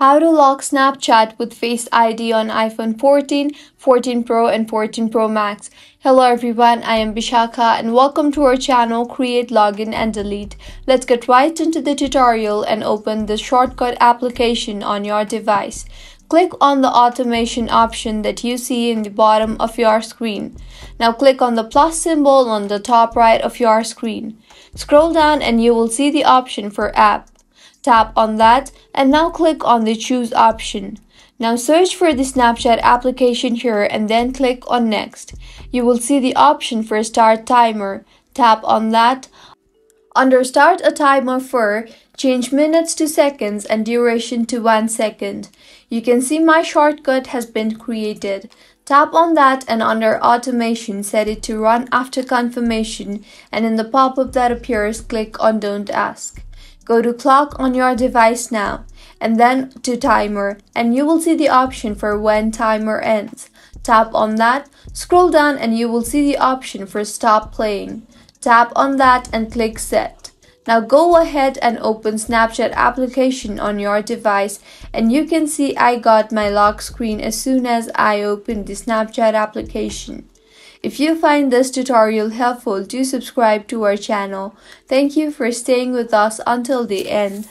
How to lock Snapchat with Face ID on iPhone 14, 14 Pro and 14 Pro Max. Hello everyone, I am Bishakha and welcome to our channel Create Login and Delete. Let's get right into the tutorial and open the shortcut application on your device. Click on the automation option that you see in the bottom of your screen. Now click on the plus symbol on the top right of your screen. Scroll down and you will see the option for app. Tap on that and now click on the choose option. Now search for the Snapchat application here and then click on next. You will see the option for start timer. Tap on that. Under start a timer for change minutes to seconds and duration to 1 second. You can see my shortcut has been created. Tap on that and under automation set it to run after confirmation and in the pop-up that appears click on don't ask. Go to clock on your device now and then to timer and you will see the option for when timer ends. Tap on that, scroll down and you will see the option for stop playing. Tap on that and click set. Now go ahead and open Snapchat application on your device and you can see I got my lock screen as soon as I opened the Snapchat application. If you find this tutorial helpful, do subscribe to our channel. Thank you for staying with us until the end.